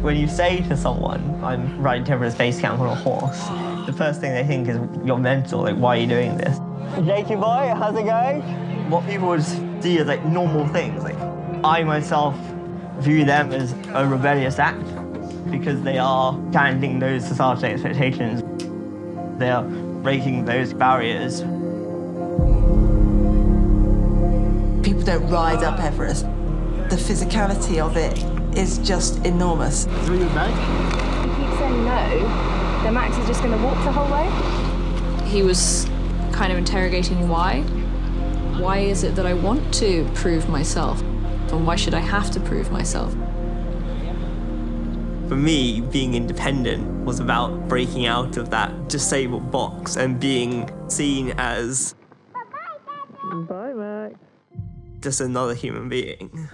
When you say to someone, I'm riding Everest Base Camp on a horse, the first thing they think is, you're mental, like, why are you doing this? Jakey boy, how's it going? What people would see as, like, normal things, like, I myself view them as a rebellious act because they are challenging those societal expectations. They are breaking those barriers. People don't ride up Everest. The physicality of it is just enormous. Through your bag? If you keep saying no, then Max is just going to walk the whole way? He was kind of interrogating why. Why is it that I want to prove myself? And why should I have to prove myself? For me, being independent was about breaking out of that disabled box and being seen as Bye, Max. just another human being.